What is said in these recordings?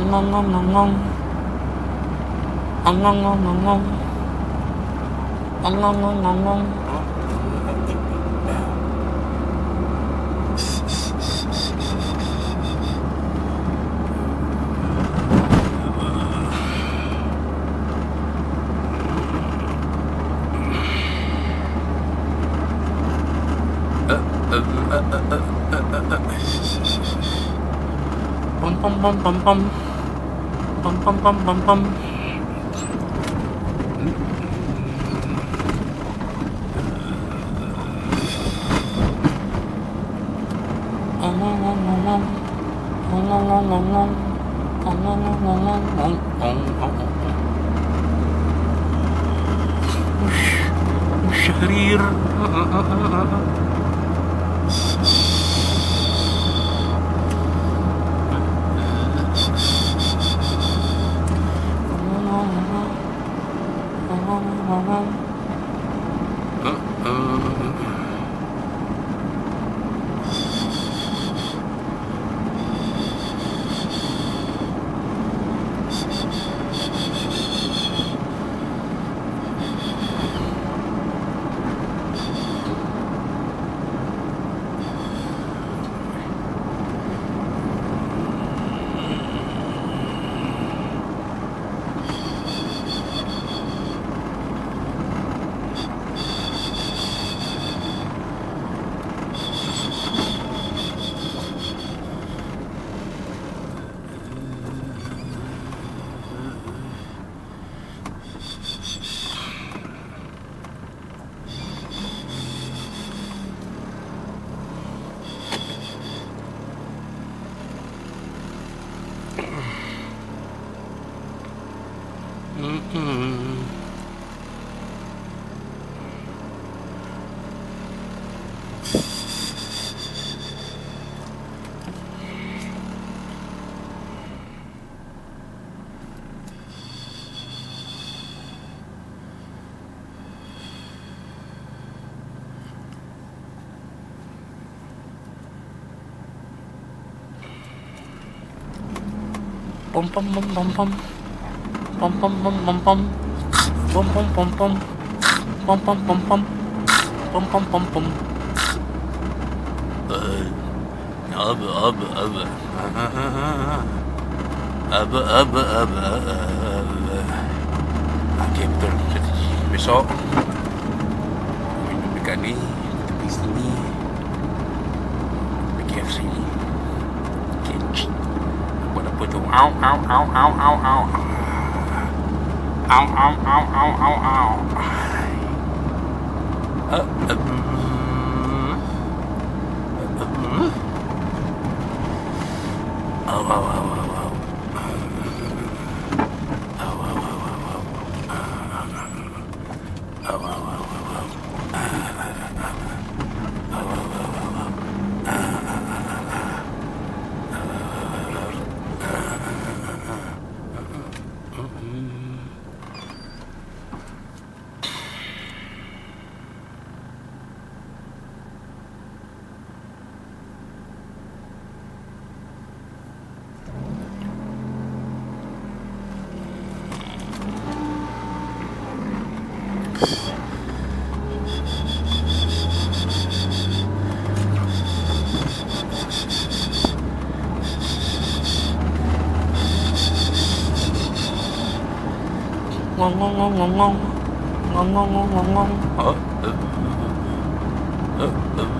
엉엉엉엉엉 엉엉엉엉엉 엉엉엉엉엉 bum bum bum bum. pum. Pum pum pum pum pum. Ong ong ong ong ong. Ong ong ong ong ong. Ong ong ong ong ong. Ong ong ong ong. وش وشهرير Pum pum pum pum pum. Pum pum pum pum pum. Pum pum pum pum. Pum pum pum pum. Pum pum pum pum. Abi abi abi. Abi abi abi. Okay betul. Besok minum dekat ni tepi sini. do. Ow, ow, ow, ow, ow, ow. Ow, ow, ow, ow, ow, ow. Uh, uh, uh, uh, uh. Oh, oh, oh, oh. ngon ngon ngon ngon ngon. Ngon ngon ngon ngon ngon. Ngon ngon ngon ngon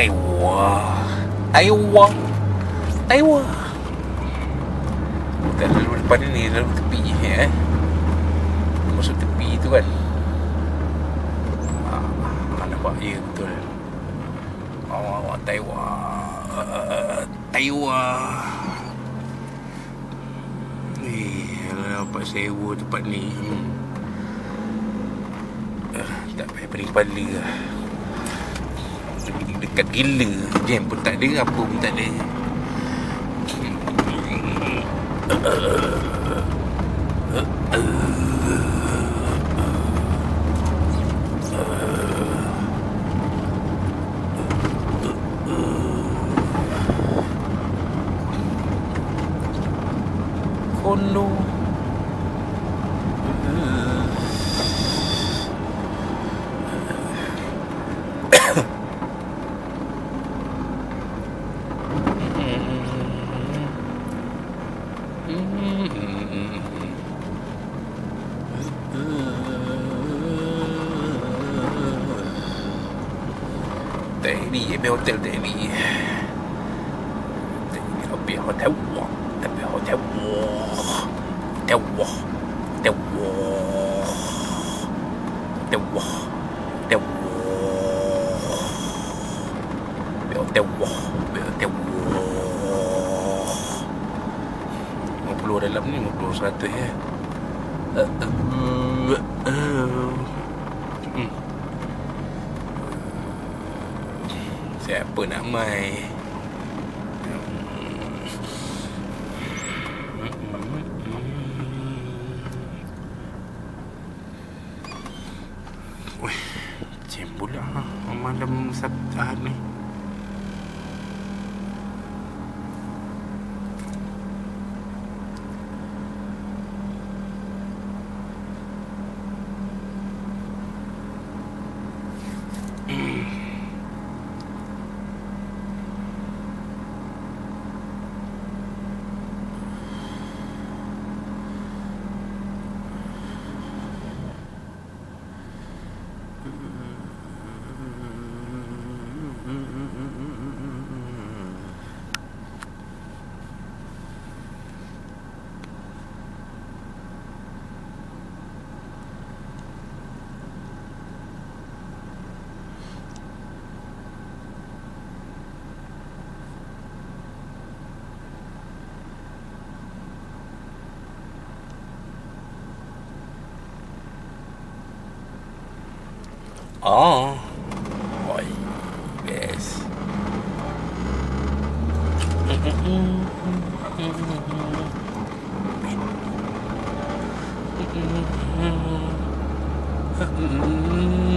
Taiwan Taiwan Taiwan Tak lalu depan ni Lalu tepi eh? Masuk tepi tu kan? Ah, Nampak ya betul. Oh Taiwan Taiwan Eh, kalau dapat sewa tempat ni. Hmm. uh, Tak payah pening kepala lah dekat gila. Jam pun tak ada Apa pun tak ada. Kono Daily, meu hotel daily. I'll be hotel walk. I'll be hotel walk. Hotel walk. Hotel walk. Hotel walk. Hotel walk. Hotel walk. 50 dalam ni 50 100 ya uh, uh. Hmm. Siapa nak mai? Oh. Ay, Yes. Mm-hmm.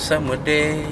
summer day,